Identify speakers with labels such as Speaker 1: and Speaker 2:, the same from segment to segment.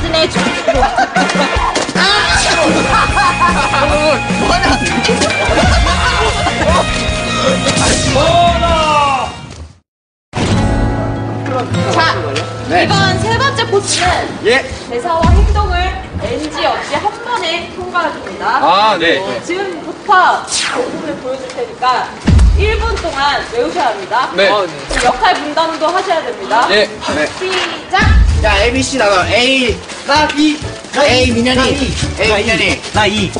Speaker 1: 시즌의 주 자, 이번 세 번째 코스는
Speaker 2: 예.
Speaker 1: 대사와 행동을 NG 없이 한 번에 통과해줍니다.
Speaker 2: 아, 네.
Speaker 1: 어, 지금부터 모습을 보여줄 테니까 1분 동안 외우셔야 합니다.
Speaker 2: 네.
Speaker 1: 어, 역할 분담도 하셔야 됩니다.
Speaker 2: 예. 네.
Speaker 1: 시작!
Speaker 3: 야, A, B, C 나가. A, 나 B. A, 민현이. A, 민현이.
Speaker 4: 나 2.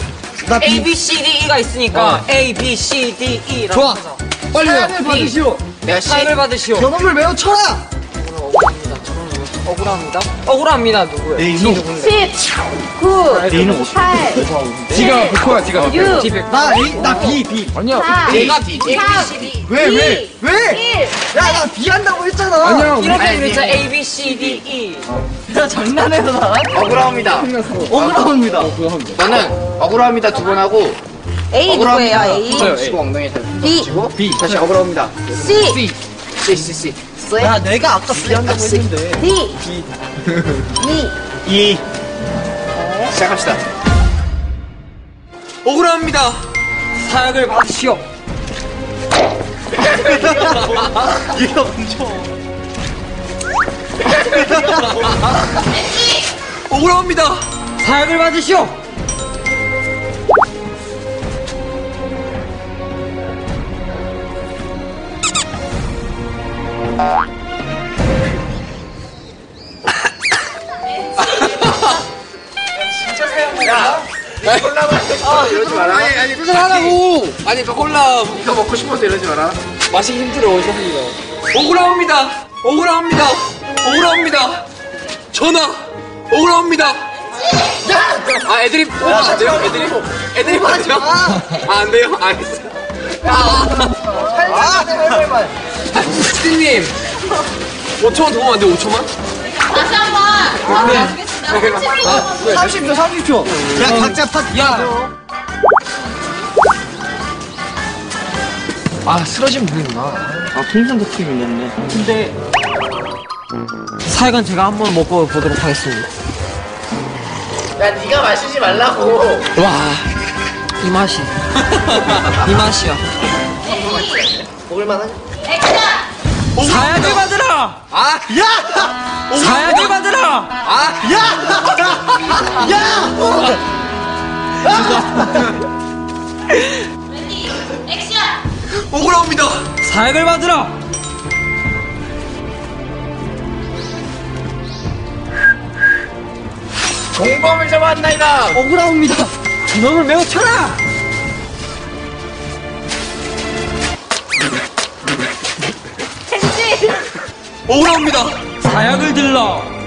Speaker 3: 나 B.
Speaker 4: A, B, C, D, E가 있으니까
Speaker 2: 어.
Speaker 4: A, B, C, D, E 라고
Speaker 2: 좋아.
Speaker 4: 해서
Speaker 3: 빨리
Speaker 2: 사랑을 받으시오.
Speaker 3: 내가 C.
Speaker 4: 상을 받으시오.
Speaker 3: 경험을 매우 쳐라.
Speaker 4: 억울합니다. 억울합니다. 누구예요?
Speaker 3: A, B 누군데?
Speaker 1: 10, 9,
Speaker 3: A는
Speaker 1: 8,
Speaker 2: 지가 복호야, 지가 복호.
Speaker 1: 6,
Speaker 3: 나 A, 나 B, B.
Speaker 2: 아니야.
Speaker 1: 4,
Speaker 3: A,
Speaker 1: 3,
Speaker 3: B,
Speaker 1: 2,
Speaker 3: 왜, 왜? 왜?
Speaker 1: 1.
Speaker 3: 야, 나 B 한다고 했잖아.
Speaker 2: 아니야. 우리
Speaker 4: 이렇게 그랬죠. A, B, C, D, E.
Speaker 3: 나 장난해서 나. 억울합니다. 억울합니다.
Speaker 2: 어, 돼.
Speaker 3: 저는 억울합니다 두 번 하고
Speaker 1: A 누구예요? A?
Speaker 2: A.
Speaker 3: 치고 엉덩이에
Speaker 1: B,
Speaker 3: 치고 B 다시 억울합니다.
Speaker 1: C,
Speaker 2: C.
Speaker 3: C C C.
Speaker 4: 야, 내가 아까 B 한다고 했는데.
Speaker 1: D, E.
Speaker 3: 2 시작합시다.
Speaker 4: 억울합니다. 사약을 받으시오.
Speaker 3: 이거 멈춰.
Speaker 4: 억울합니다. 사약을 받으시오.
Speaker 2: 아니, 그
Speaker 4: 콜라
Speaker 3: 이거 먹고 싶어서 이러지 마라.
Speaker 4: 마시기 힘들어, 샤니가. 억울합니다. 억울합니다. 억울합니다. 전화. 억울합니다. 아, 애드립 뽑으면 안 돼요? 애드립? 애드립 안 돼요? 아, 안 돼요? 알겠어요. 아, 스티님. 5초만 더 보면 안 돼요? 5초만?
Speaker 1: 다시 한 번. 아. 30초.
Speaker 3: 30초, 30초. 야, 각자 팟.
Speaker 4: 야.
Speaker 2: 아, 쓰러지면 되는구나.
Speaker 3: 아, 풍선 게 있네.
Speaker 4: 근데 사약은 제가 한번 먹고 보도록 하겠습니다.
Speaker 3: 야, 네가 마시지 말라고.
Speaker 4: 와, 이 맛이. 이 맛이야.
Speaker 3: 먹을만하냐?
Speaker 1: 액션!
Speaker 4: 사약을 받으라!
Speaker 2: 아,
Speaker 3: 야!
Speaker 4: 사약을 받으라!
Speaker 2: 아.
Speaker 3: 야! 야!
Speaker 1: 나리,
Speaker 4: 억울합니다! 사약을 받으라!
Speaker 3: 공범을 잡았나이다.
Speaker 4: 억울합니다! 그놈을 매우 쳐라! 억울합니다! 사약을 들라!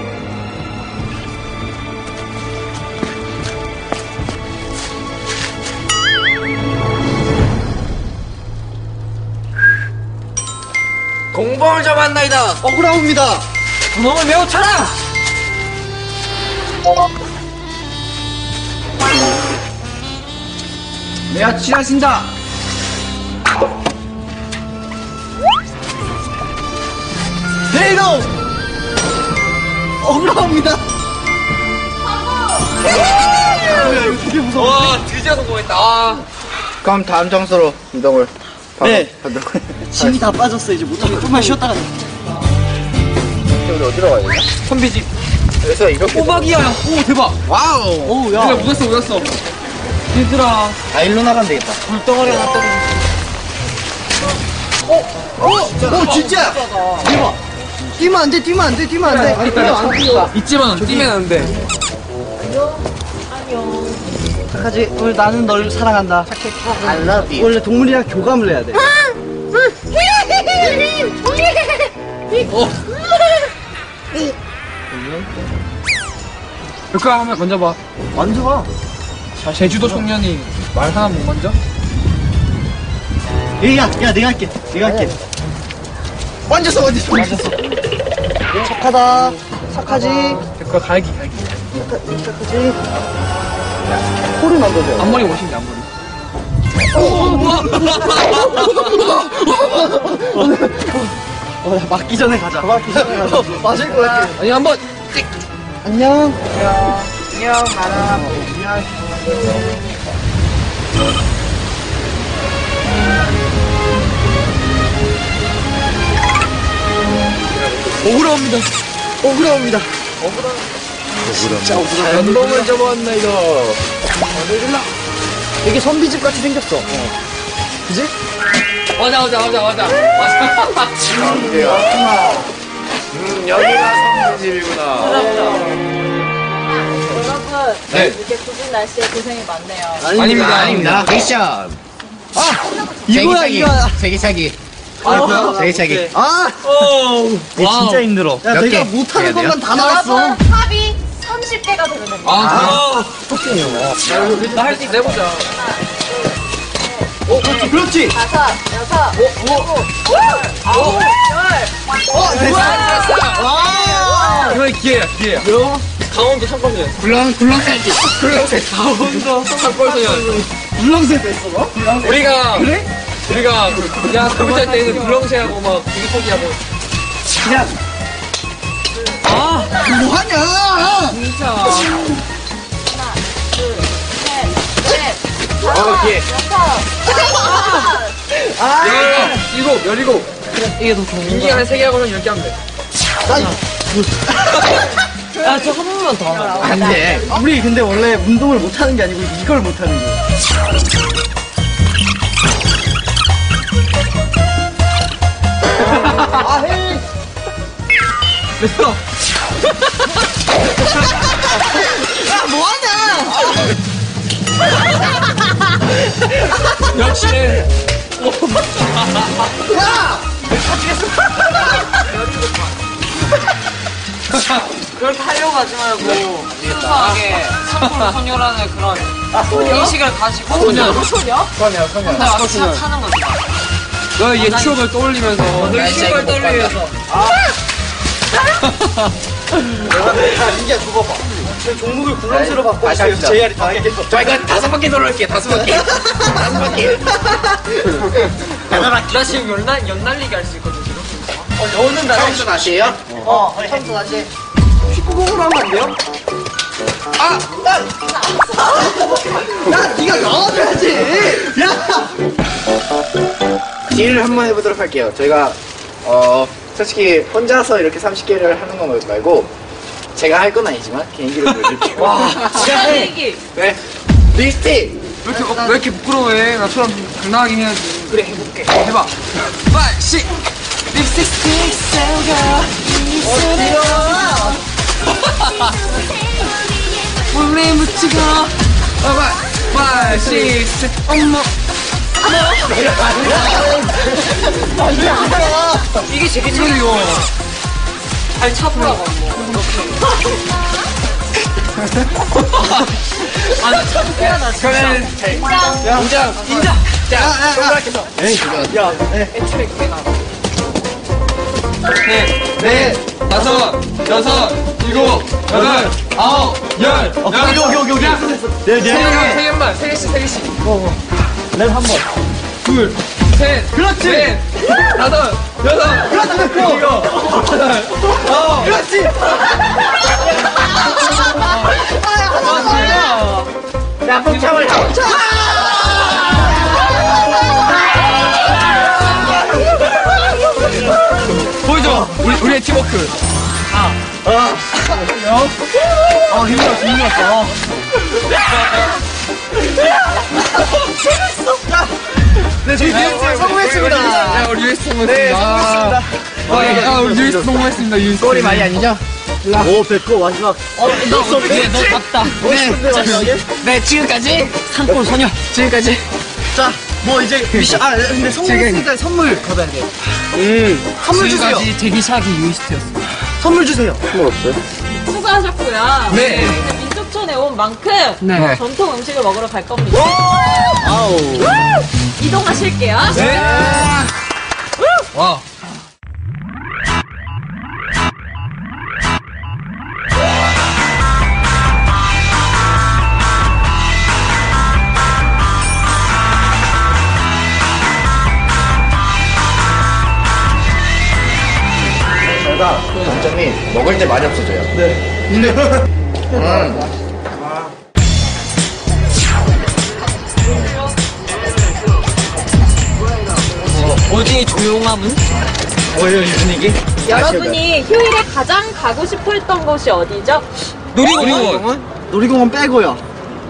Speaker 3: 공범을 잡았나이다.
Speaker 4: 억울합니다! 그놈을 매우 쳐라!
Speaker 3: 내가 취하신다. 헤이로! 억울합니다.
Speaker 4: 와, 드디어 성공했다. 아.
Speaker 3: 그럼 다음 장소로 이동을.
Speaker 5: 네.
Speaker 3: 가도록
Speaker 5: 힘이 다 빠졌어 이제 못하고 좀만 쉬었다가
Speaker 3: 우리 어디로 가야 되냐?
Speaker 4: 선비집.
Speaker 3: 그래서 이렇게.
Speaker 4: 호박이야. 오, 대박.
Speaker 3: Wow!
Speaker 5: 오우
Speaker 2: 얘들아,
Speaker 5: 야
Speaker 2: 묻었어, 묻었어.
Speaker 4: 얘들아,
Speaker 3: 아, 일로 나가면 되겠다.
Speaker 4: 물덩어리 하나 떨어져.
Speaker 3: 어, 진짜!
Speaker 5: 대박 뛰면 안돼 뛰면 안돼 뛰면 안돼 뛰면 안 뛰어
Speaker 2: 있지만 뛰면 안 돼.
Speaker 5: 착하지 오늘 나는 널 사랑한다 착해
Speaker 3: I love you.
Speaker 5: 원래 동물이랑 교감을 해야 돼
Speaker 2: 그거 하면 건져봐.
Speaker 5: 만져봐
Speaker 2: 자, 제주도 청년이 말 하나 못 건져?
Speaker 5: 얘야 야 내가 할게 내가 할게
Speaker 3: 만졌어, 만졌어. 만졌어.
Speaker 5: 착하다 착하지
Speaker 2: 그거 갈기, 갈기.
Speaker 5: 착하지 코를 만져줘
Speaker 2: 앞머리 오신데, 앞머리.
Speaker 5: 어, 나 맞기 전에 가자 맞기 전에 가자 맞을 것 같아
Speaker 2: 아니, 한 번.
Speaker 5: 안녕.
Speaker 2: 억울합니다.
Speaker 5: 억울합니다.
Speaker 2: 연봉을 접어왔나이다.
Speaker 5: 되게 선비집 같이 생겼어. 그지?
Speaker 6: 맞아, 맞아, 맞아, 맞아. 맞아.
Speaker 3: 음, 여기가 성지집이구나.
Speaker 1: 여러분
Speaker 6: 네.
Speaker 1: 이렇게 굽은 날씨에 고생이 많네요.
Speaker 2: 아닙니다.
Speaker 3: 아닙니다. 미션.
Speaker 5: 아! 이거야, 이거.
Speaker 3: 세기차기.
Speaker 2: 아, 뭐야?
Speaker 3: 세기차기.
Speaker 5: 아!
Speaker 2: 오.
Speaker 5: 진짜 힘들어. 야,
Speaker 3: 몇
Speaker 5: 내가
Speaker 3: 개?
Speaker 5: 못하는
Speaker 3: 해야 돼요?
Speaker 5: 것만 다 나왔어.
Speaker 1: 여러분 합이 30개가 되면 됩니다.
Speaker 2: 아, 나할 수 있어. 해보자.
Speaker 5: 어, 그렇지, 그렇지.
Speaker 1: 다섯, 여섯, 일곱, 아홉, 열.
Speaker 5: 어, 됐어. 와!
Speaker 2: 이번에 기회야, 기회야. 강원도 참고소년.
Speaker 3: 굴렁, 굴렁살기.
Speaker 2: 강원도 참고소년.
Speaker 5: 물렁새 됐어, 너?
Speaker 2: 우리가
Speaker 5: 그래?
Speaker 2: 우리가 그 그냥 때는 불렁쇠하고 막 이기포기하고
Speaker 5: 야,
Speaker 2: 아
Speaker 5: 뭐하냐?
Speaker 2: 진짜
Speaker 1: 넷,
Speaker 3: 어,
Speaker 5: 아!
Speaker 2: 일곱 열일곱 이게 더 좋은 민기가 한세 개 하고는 열개 하면 돼
Speaker 5: 야, 저한 번만 더.
Speaker 3: 안 돼.
Speaker 5: 우리 근데 원래 운동을 못 하는 게 아니고 이걸 못 하는 거야. 아, 헤이.
Speaker 2: 됐어
Speaker 5: 야, 뭐하냐?
Speaker 2: 역시
Speaker 5: 야!
Speaker 4: 그렇게 하려고 하지 말고 순수하게 참고로 소녀라는 그런 인식을 가지고
Speaker 2: 소녀.
Speaker 1: 소녀?
Speaker 2: 소녀 소녀
Speaker 4: 와서 생각하는 거지
Speaker 2: 너의 옛 추억을 떠올리면서 너의 추억을 떠올리면서
Speaker 5: 야, 민기야, 그거 봐. 제 종목을 굴렁쇠로 바꿔.
Speaker 3: 다시 합시다.
Speaker 5: JR이 다 했겠어.
Speaker 3: 저 이거 다섯 바퀴 돌아올게요. 다섯 바퀴. 다섯 바퀴.
Speaker 4: 나 지금 연날, 연날리기 할 수 있거든 지금
Speaker 5: 어, 여는 나.
Speaker 3: 처음부터 다시예요?
Speaker 5: 어, 처음부터 다시. 19공으로 하면 안 돼요? 아! 야! 야, 니가 나와줘야지! 야!
Speaker 3: 딜을 한번 해보도록 할게요. 저희가 어 솔직히 혼자서 이렇게 30개를 하는 거 말고 제가 할 건 아니지만 개인기를 보여줄게요. 와,
Speaker 1: 얘기.
Speaker 3: 네. 립스틱.
Speaker 2: 왜 이렇게, 어, 왜 이렇게 부끄러워해? 나처럼 당당하게 해야지. 그래 해볼게. 해봐. 5, 6 립스틱 스틱 세우가. 원래 묻히고. 5, 6 7 엄마
Speaker 4: 이게 제일
Speaker 2: 이거 이거
Speaker 4: 잘 차보라고 아나 차볼게야 나 진짜
Speaker 2: 그래
Speaker 3: 인정. 인정. 자, 동그랗게서.
Speaker 5: 에이, 야, 에.
Speaker 4: 애초에 그게 나
Speaker 2: 넷, 넷, 다섯, 여섯, 일곱, 여덟, 아홉, 열.
Speaker 5: 어, 여기, 여기, 여기, 여기.
Speaker 2: 야,
Speaker 5: 네,
Speaker 2: 세 개,
Speaker 5: 네.
Speaker 2: 세 개만, 세 개씩, 세 개씩.
Speaker 5: 랩한 번.
Speaker 2: 둘, 셋,
Speaker 5: 그렇지.
Speaker 2: 넷, 다섯, 여섯,
Speaker 5: 그렇지, 됐고.
Speaker 2: 여덟, 아홉.
Speaker 5: 그렇지!
Speaker 3: 자, 폭창을.
Speaker 2: 보이죠? 우리, 우리의 팀워크.
Speaker 5: 아, 힘들었어, 힘들었어. 네, 저희
Speaker 2: 네,
Speaker 5: 성공했습니다.
Speaker 2: 야, 우리 유에스 성공했습니다.
Speaker 5: 네, 성공했습니다.
Speaker 2: 아, 아, 우리 유에스 성공했습니다, 유에스.
Speaker 3: 꼬리 많이 아니죠?
Speaker 5: 오, 뱉고 마지막. 어, 너 어떻게?
Speaker 4: 너 맞다
Speaker 5: 네?
Speaker 3: 네, 지금까지.
Speaker 4: 산골 소녀
Speaker 3: 지금까지.
Speaker 5: 자, 뭐 이제 미션, 아, 근데 성공했으니까 선물 받아야 돼. 음. 선물 주세요.
Speaker 4: 지금까지 제기샤기 유이스트였어
Speaker 5: 선물 주세요.
Speaker 1: 수고하셨고요.
Speaker 2: 네.
Speaker 1: 민속촌에 온 만큼
Speaker 4: 네.
Speaker 1: 전통 음식을 먹으러 갈 겁니다.
Speaker 5: 아우.
Speaker 1: 이동하실게요.
Speaker 2: 네. 와.
Speaker 3: 저희가 단점이 먹을 때 많이 없어져요.
Speaker 5: 네.
Speaker 4: 오징이 조용함은?
Speaker 5: 뭐예요 이 분위기?
Speaker 1: 여러분이 휴일에 가장 가고 싶었던 곳이 어디죠?
Speaker 4: 놀이공원?
Speaker 5: 놀이공원 빼고요.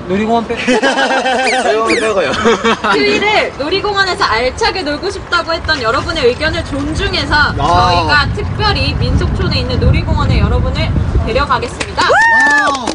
Speaker 4: 놀이공원 빼.
Speaker 3: 조용히 빼고요.
Speaker 1: 휴일을 놀이공원에서 알차게 놀고 싶다고 했던 여러분의 의견을 존중해서 저희가 특별히 민속촌에 있는 놀이공원에 여러분을 데려가겠습니다. Wow.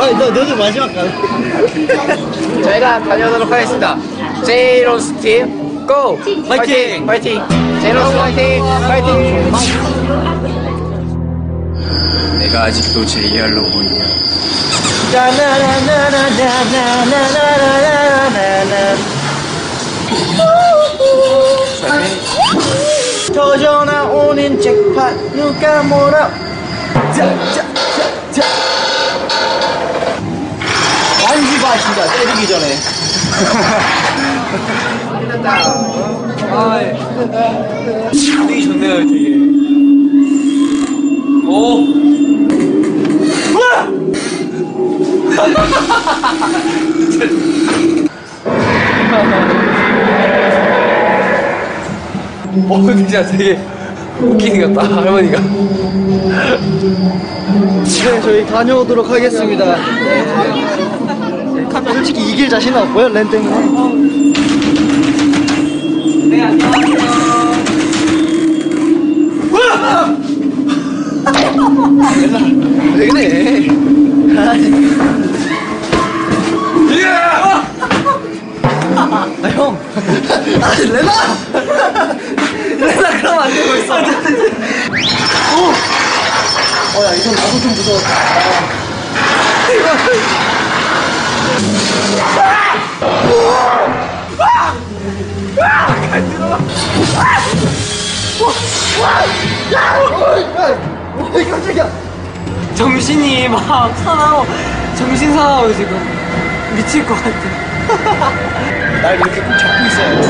Speaker 1: 아니,
Speaker 5: 너 너도 마지막 가.
Speaker 3: 저희가 다녀오도록 하겠습니다. 제이로스 팀, go! 파이팅! 파이팅! 제이로스 파이팅! 파이팅! 내가 아직도 JR로 보이냐?
Speaker 5: 터져나 오는 jackpot 누가 뭐라 자자자자 완지 마신다 때리기 전에
Speaker 4: 아, 예. 분위기 좋네요, 되게. 오. 어, 진짜 되게 웃기는 것 같다, 할머니가.
Speaker 5: 네 저희 다녀오도록 하겠습니다 네. 솔직히 이길 자신은 없고요 랜 때문에
Speaker 3: 왜 그래?
Speaker 5: 아형 아, 레나 레나 그러면 안 되고 있어 어. 어야 이건 나도 좀 어, 깜짝이야
Speaker 4: 정신이 막 사나워. 정신 사나워, 지금. 미칠 것 같아.
Speaker 5: 날 이렇게 꼭 잡고 있어요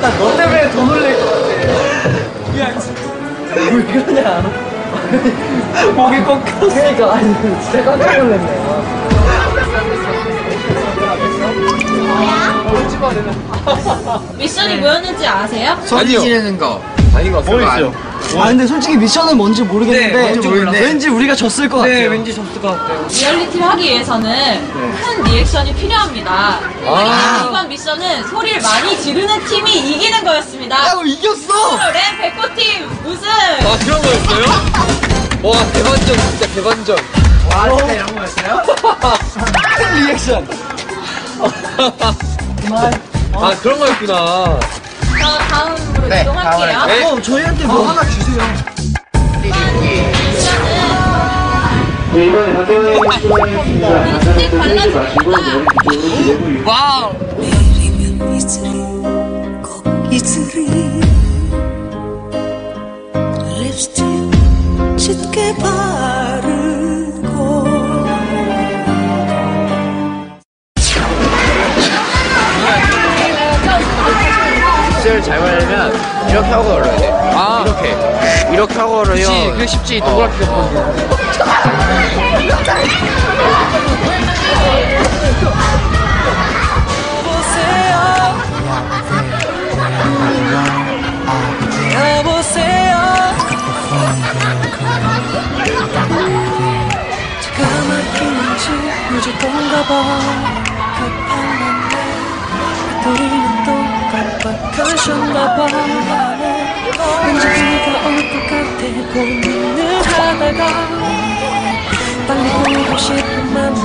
Speaker 5: 나너 때문에 더 놀랄 것 같아
Speaker 4: 야, 진짜.
Speaker 5: 왜 그러냐
Speaker 4: 목이 꺾여.
Speaker 5: 그러니까 아니 진짜 깜짝 놀랐네
Speaker 1: 미션이 뭐였는지 아세요?
Speaker 3: 소리
Speaker 4: 아니요.
Speaker 3: 지르는 거.
Speaker 4: 아닌 것 같아요.
Speaker 5: 모르겠어요 아 근데 솔직히 미션은 뭔지 모르겠는데
Speaker 4: 네, 뭔지 몰라요.
Speaker 5: 왠지 우리가 졌을 것 같아요
Speaker 4: 네, 왠지 졌을 것 같아요.
Speaker 1: 리얼리티를 하기 위해서는 큰 reaction이 필요합니다.
Speaker 4: 아.
Speaker 1: 이번 미션은 소리를 많이 지르는 팀이 이기는 거였습니다.
Speaker 5: 야 이겼어
Speaker 1: 렌 백호팀 우승!
Speaker 4: 아? 와, 대반전, 진짜 대반전.
Speaker 3: 와, 진짜 이런 거였어요?
Speaker 5: 큰 리액션
Speaker 4: 아, 그런 거였구나.
Speaker 1: 저 다음으로
Speaker 3: 네,
Speaker 1: 이동할게요.
Speaker 3: 다음으로.
Speaker 4: 네.
Speaker 5: 어 저희한테 뭐 하나 주세요
Speaker 1: 립스틱 발라줍니다.
Speaker 4: Wow.
Speaker 7: 내리면 이슬이 꼭 이슬이 립스틱 짙게 바르고
Speaker 3: 시를 잘 바르면 이렇게 하고 걸어야 돼.
Speaker 4: 아.
Speaker 3: 이렇게. 이렇게 하고 걸어요.
Speaker 4: 그렇지, 그게 쉽지. 동그랗게 덮어.
Speaker 7: 봐. 급한 우리는 또 깜빡하셨나 봐. 왠지 비가 올 것 같아. 고민을 하다가 빨리 보고 싶은 맘에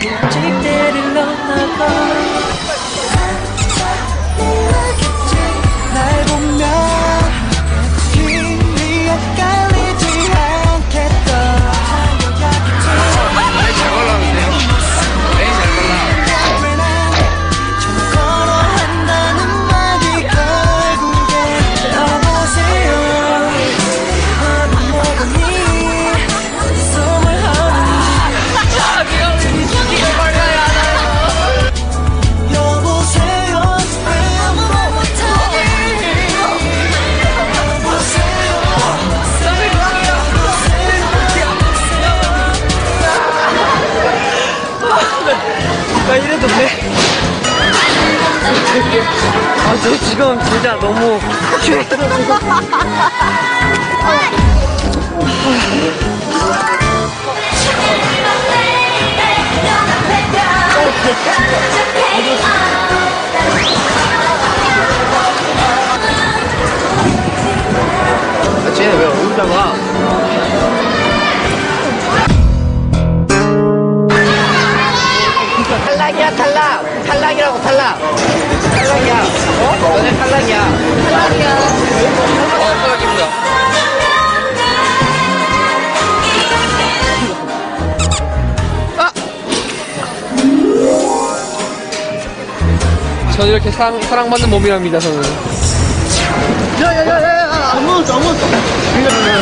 Speaker 7: 일찍 때리러 나가
Speaker 3: 탈락이야 탈락 탈락이라고 탈락 탈락이야 어? 너네 탈락이야
Speaker 2: 어, 탈락입니다. 저는 이렇게 사랑, 사랑받는 몸이랍니다, 저는.
Speaker 5: 야야야야, 안 먹었어, 안 먹었어.
Speaker 1: 이번에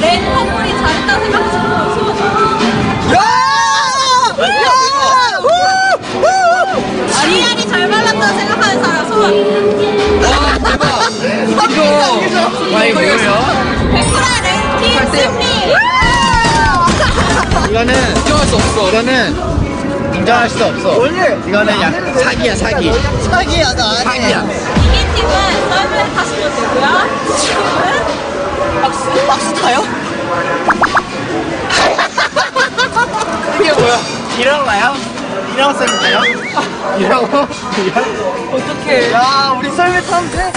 Speaker 1: 렌 커플이 잘했다고 생각하시는 분 손. 아리안이 잘 발랐다고 생각하는 사람 손.
Speaker 2: 와, 대박. 이거.
Speaker 3: 와 이거 뭐예요?
Speaker 1: 데코랑 렌팀 승리.
Speaker 3: 이거는
Speaker 2: 인정할 수 없어.
Speaker 3: 이거는 인정할 수 없어 원래 이거는 약 사기야 사기
Speaker 5: 사기야, 나.
Speaker 3: 사기야
Speaker 1: 이긴 팀은 썰매를 타시면 되고요. 박스 타요?
Speaker 3: 이게 뭐야? 일어나요? 일어났습니다요? 이라고?
Speaker 5: 어떡해. 야, 우리 썰매 타면 돼?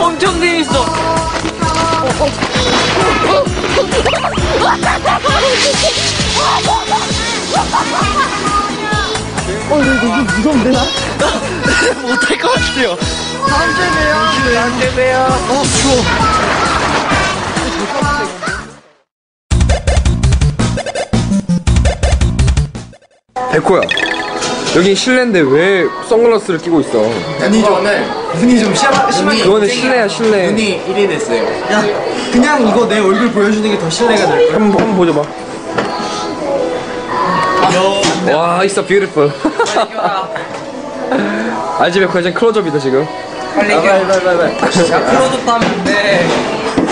Speaker 5: 엄청 재밌어. 어, 이거 너무 무서운데, 나? 못할 것 같아요. 다음 주에 봬요. 다음 주에 봬요. 어, 추워.
Speaker 2: 백호야. 여긴 실내인데 왜 선글라스를 끼고 있어?
Speaker 3: 눈이 좀 오늘 눈이 좀 심하, 심하게
Speaker 2: 그거는 실내야, 실내.
Speaker 3: 눈이 1이 됐어요
Speaker 5: 야, 그냥 이거 내 얼굴 보여주는 게 더 신뢰가 될 거야.
Speaker 2: 한번, 한번 보여줘봐. 와, it's so beautiful. 알지, 백호 이제 클로즈업이다, 지금.
Speaker 5: 빨리 이겨. 빨리, 빨리, 빨리. 야, 클로즈업 하면 돼.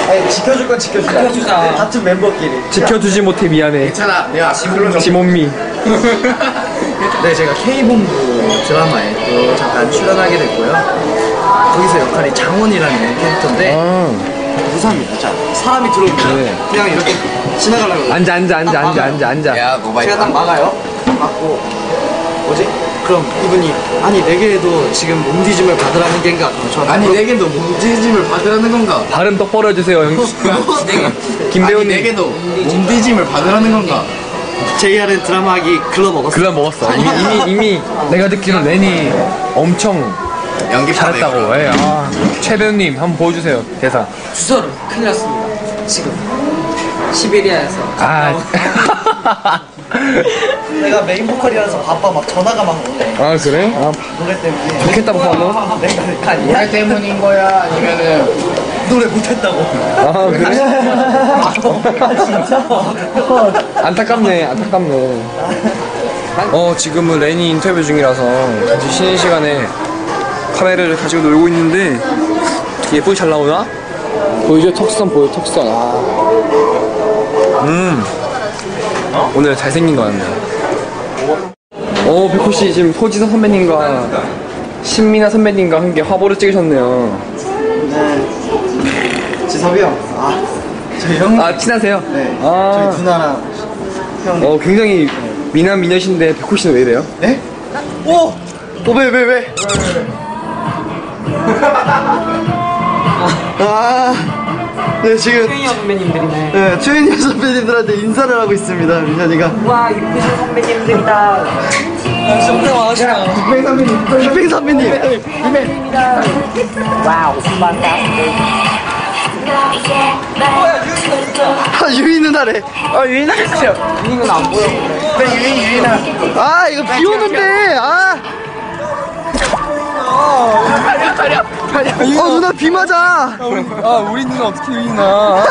Speaker 5: 아니, 지켜줄 건 지켜주자. 지켜주자. 같은 멤버끼리.
Speaker 2: 지켜주지 못해 미안해.
Speaker 3: 괜찮아 내가 시클로
Speaker 2: 지몬미.
Speaker 5: 네, 제가 K본부 드라마에 또 잠깐 출연하게 됐고요. 거기서 역할이 장원이라는 캐릭터인데,
Speaker 2: 아,
Speaker 5: 무사합니다. 자, 사람이 들어오면
Speaker 2: 네.
Speaker 5: 그냥 이렇게 지나가려고.
Speaker 2: 앉아, 앉아, 앉아, 앉아, 앉아, 앉아.
Speaker 3: 야 모바일
Speaker 5: 제가 딱 막아요. 막고, 뭐지? 그럼 이분이, 아니, 내게도 지금 몸디즘을 받으라는 겐가? 그럼 저는
Speaker 3: 아니
Speaker 5: 그럼-
Speaker 3: 내게도 몸디짐을 받으라는 건가?
Speaker 2: 발음 똑바로 해주세요, 형.
Speaker 3: 아니
Speaker 2: 김배우님.
Speaker 3: 내게도 몸디짐을 받으라는 건가?
Speaker 5: JR은 드라마 하기 글러 먹었어.
Speaker 2: 글러 먹었어. 이미, 이미, 이미 내가 듣기로 렌이 엄청
Speaker 3: 연기
Speaker 2: 잘했다고. 예, 아. 최 배우님, 한번 보여주세요, 대사.
Speaker 4: 주소는 큰일 났습니다. 지금 시베리아에서
Speaker 2: 아,
Speaker 5: 내가 메인 보컬이라서 바빠 막 전화가 막 오네
Speaker 2: 아 그래? 아
Speaker 5: 노래 때문에
Speaker 2: 좋겠다 보고
Speaker 5: 내가 아니야
Speaker 3: 말 때문인 거야? 아니면은
Speaker 5: 노래 못했다고
Speaker 2: 아 그래?
Speaker 5: 아 진짜?
Speaker 2: 안타깝네 안타깝네 어 지금은 레니 인터뷰 중이라서 같이 쉬는 시간에 카메라를 가지고 놀고 있는데 예쁘게 잘 나오나? 보이죠? 턱선 보여 턱선 아. 음 오늘 잘생긴 거 같네요 어 백호 씨 지금 포지선 선배님과 신민아 선배님과 함께 화보를 찍으셨네요
Speaker 5: 네 지섭이 형 아 저희 형
Speaker 2: 아 친하세요?
Speaker 5: 네
Speaker 2: 아.
Speaker 5: 저희 누나랑 형
Speaker 2: 어 굉장히 미남 미녀신데 백호 씨는 왜 이래요?
Speaker 5: 네? 오! 어, 왜, 왜, 왜? 아, 네, 지금.
Speaker 4: 트레이너 선배님들이네.
Speaker 5: 네, 트레이너 선배님들한테 인사를 하고 있습니다, 민현이가.
Speaker 4: 와, 이쁘신 선배님들이다. 진짜 많으시다.
Speaker 5: 빅뱅 선배님, 빅뱅 선배님.
Speaker 4: 와우, 수만다.
Speaker 5: 아, 유인 누나래. 아, 유인 누나.
Speaker 4: 이건 안 보여.
Speaker 5: 네, 유인, 유인 누나. 아, 이거 비 오는데, 아. 어, 누나 비 맞아.
Speaker 2: 아 우리 누나 어떻게 유인아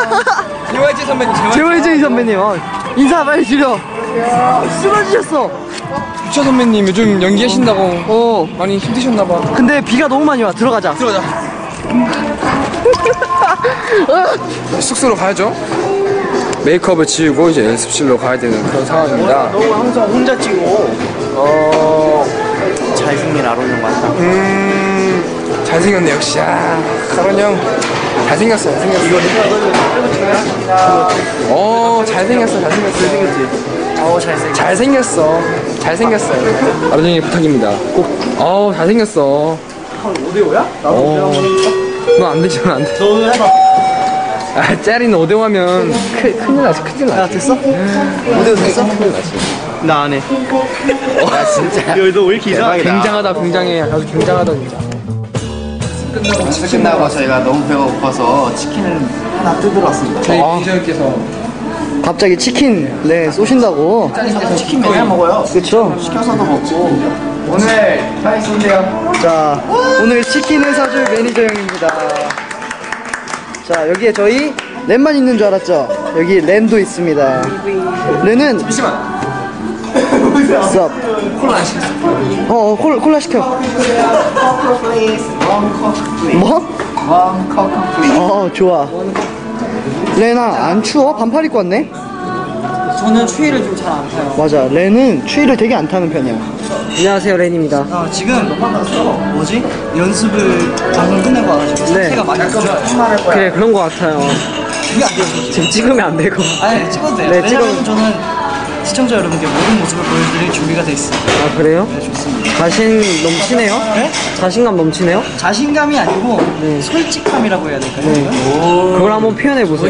Speaker 2: JYG 선배님
Speaker 5: 재월제이 선배님, 어, 인사 빨리 드려. 쓰러지셨어.
Speaker 2: 주차 선배님 요즘 연기하신다고
Speaker 5: 어,
Speaker 2: 많이 힘드셨나봐
Speaker 5: 근데 비가 너무 많이 와. 들어가자.
Speaker 2: 들어가자 숙소로 가야죠. 메이크업을 지우고 이제 연습실로 가야 되는 그런 상황입니다.
Speaker 5: 너 항상 혼자 찍고.
Speaker 2: 어...
Speaker 5: 잘생긴 아론 형 맞다.
Speaker 2: 음... 잘생겼네 역시. 아 카론 형. 잘생겼어 잘생겼어 이거 어 잘생겼어 잘생겼어
Speaker 5: 어, 잘생겼
Speaker 2: 잘생겼어 잘생겼어 아론 형의 부탁입니다. 꼭. 어우 잘생겼어.
Speaker 5: 오데오야? 나도
Speaker 2: 어...
Speaker 5: 오데오.
Speaker 2: 넌안 되지 넌안 돼.
Speaker 5: 너 오늘 해봐.
Speaker 2: 아 짜리는 오대오 하면 큰, 큰일 나지 큰일
Speaker 5: 야,
Speaker 2: 나지
Speaker 5: 됐어? 오데오 됐어?
Speaker 2: 큰일 나지
Speaker 5: 나 안 해. 야, 진짜. 너왜 이렇게 이상하게
Speaker 2: 굉장하다 굉장해 아주 굉장하다 진짜
Speaker 3: 연습 끝나고 저희가 너무 배가 고파서 치킨을 하나 뜯으러 왔습니다.
Speaker 2: 저희 매니저님께서
Speaker 5: 갑자기 치킨, 네, 쏘신다고.
Speaker 3: 치킨 맨날 먹어요.
Speaker 5: 그쵸?
Speaker 3: 시켜서도 먹고. 오늘 많이 쏜대요.
Speaker 5: 자, 오늘 치킨을 사줄 매니저 형입니다. 자, 여기에 저희 랜만 있는 줄 알았죠? 여기 랜도 있습니다. 랜은
Speaker 2: 잠시만
Speaker 5: 쌉.
Speaker 2: 콜라 안 시켰어
Speaker 5: 어, 어, 콜, 콜라 시켜. 뭐? 어, 좋아. 렌아, 안 추워? 반팔 입고 왔네?
Speaker 4: 저는 추위를 좀 잘 안 타요.
Speaker 5: 맞아, 렌은 추위를 되게 안 타는 편이야.
Speaker 4: 안녕하세요, 렌입니다.
Speaker 5: 아, 지금 뭐지? 연습을 방금 끝내고 와가지고 상태가 많이 안 좋아요.
Speaker 4: 그래, 그런 거 같아요. 지금 찍으면 안 되고.
Speaker 5: 아니, 찍어도 돼요.
Speaker 4: 네,
Speaker 5: 왜냐면
Speaker 4: 찍어도-
Speaker 5: 저는 시청자 여러분께 모든 모습을 보여드릴 준비가 돼 있습니다.
Speaker 4: 아, 그래요?
Speaker 5: 네, 좋습니다.
Speaker 4: 자신 넘치네요?
Speaker 5: 네?
Speaker 4: 자신감 넘치네요?
Speaker 5: 자신감이 아니고 솔직함이라고 해야 될까요?
Speaker 4: 그걸 한번 표현해 보세요.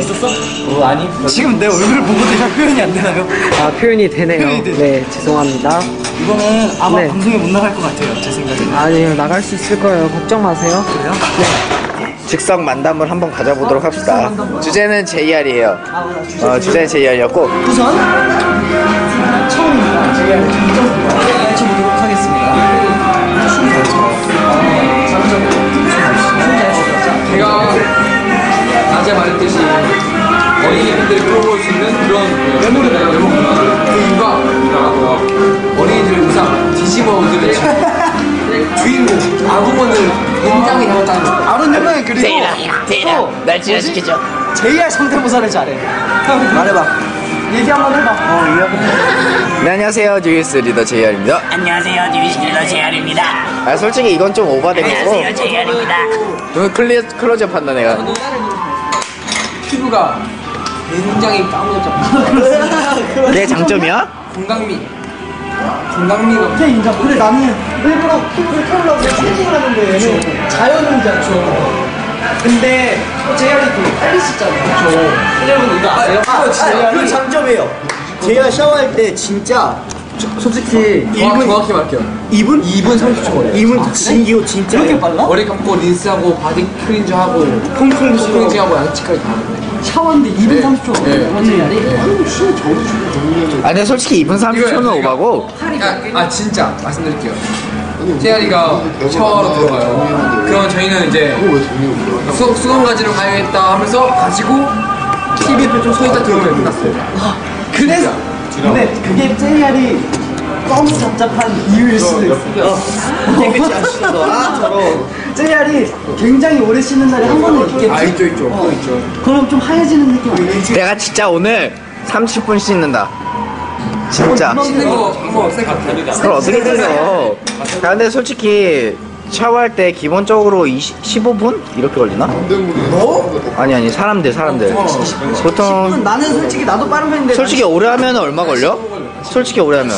Speaker 5: 지금 내 얼굴을 보고도 잘 표현이 안 되나요?
Speaker 4: 아, 표현이 되네요.
Speaker 5: 표현이 되네.
Speaker 4: 네, 죄송합니다.
Speaker 5: 이거는 아마
Speaker 4: 네.
Speaker 5: 방송에 못 나갈 것 같아요, 제 생각에는.
Speaker 4: 아니요, 나갈 수 있을 거예요. 걱정 마세요.
Speaker 5: 그래요?
Speaker 3: 즉석 만담을 한번 가져보도록 합시다. 주제는 JR이에요. 어, 주제는 JR이었고
Speaker 5: 우선 처음입니다. 제가 해쳐보도록 하겠습니다.
Speaker 2: 제가 낮에 말했듯이 어린이들이 끌어볼 수
Speaker 3: 진화시키죠.
Speaker 5: JR 성대모사를 잘해. 형 말해봐. 얘기 한번 해봐. 어,
Speaker 3: 네 안녕하세요 뉴이스트 리더 JR입니다.
Speaker 8: 안녕하세요. 뉴이스트 리더 JR입니다.
Speaker 3: 아 솔직히 이건 좀 오바된 거고
Speaker 8: 안녕하세요. 제알입니다.
Speaker 3: 오늘 클리 클로즈업 한다 내가.
Speaker 2: 피부가 굉장히 까무잡
Speaker 3: 내 장점이야?
Speaker 2: 건강미 건강미가
Speaker 5: 진짜 인정. 근데 나는 일부러 피부를 털으려고 세팅을 하는데 얘는 자연인자죠. 근데 JR이 되게 빨리 씻잖아요.
Speaker 2: 여러분 이거 아세요?
Speaker 5: 아,
Speaker 2: 진짜
Speaker 5: 그 장점이에요. JR 샤워할 때 진짜
Speaker 2: 솔직히 정확, 정확히 말할게요.
Speaker 5: 2분?
Speaker 2: 2분 30초 걸려요.
Speaker 5: 2분 진기호 진짜 이렇게 빨라?
Speaker 2: 머리 감고 린스하고 바디 클린저하고 폼 클렌징하고 양치까지 다 하는데.
Speaker 5: 샤워하는데 2분 30초 JR이
Speaker 3: 아 근데 솔직히 2분 30초는 오바고.
Speaker 2: 아, 아 진짜. 말씀드릴게요. JR이가 샤워하러 들어가요. 그러면 저희는 이제 수, 수건 가지러 가야겠다 하면서 가지고 TV 옆에 좀 서 있다 들어오면 끝났어요.
Speaker 5: 그래서 근데 그게 JR이 너무 답답한 이유일 수도 있어 깨끗이 안 씻어서 아 저런 JR이 굉장히 오래 씻는 날이 한 번은 있겠지
Speaker 2: 아 있죠 있죠. 그거 있죠.
Speaker 5: 그럼 좀 하얘지는 느낌?
Speaker 3: 내가 진짜 오늘 30분 씻는다 진짜.
Speaker 2: 거.
Speaker 3: 그걸 어떻게 들려 야 근데 솔직히 샤워할 때 기본적으로 20, 15분? 이렇게 걸리나? 아니 아니 사람들 사람들. 보통
Speaker 5: 나는 솔직히 나도 빠른 편인데
Speaker 3: 솔직히 오래 하면 얼마 걸려? 솔직히 오래 하면.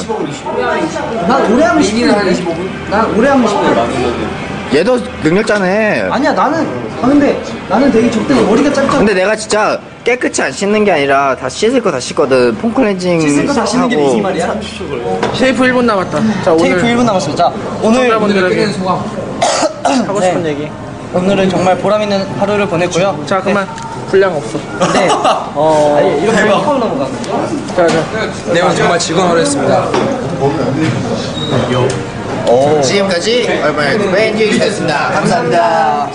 Speaker 5: 난 오래 하면 10분. 난 오래 하면 10분
Speaker 3: 얘도 능력자네
Speaker 5: 아니야 나는 아 근데 나는 되게 적당히 머리가 짧잖아
Speaker 3: 근데 내가 진짜 깨끗이 안 씻는 게 아니라 다 씻을 거 다 씻거든 폼클렌징
Speaker 5: 씻을 거다 씻는 게
Speaker 3: 하고.
Speaker 5: 이기 말이야
Speaker 6: 테이프 1분 남았다. 자,
Speaker 5: 테이프 1분 남았어요 자 오늘
Speaker 2: 소감.
Speaker 5: 하고 싶은 얘기 오늘은 정말 보람 있는 하루를 보냈고요
Speaker 6: 자, 그만. 분량 없어.
Speaker 5: 네 어... 이렇게 처음 넘어가
Speaker 6: 자, 자.
Speaker 2: 네 오늘 정말 즐거운 하루였습니다.
Speaker 3: 지금까지 얼마나 벤지였습니다. 감사합니다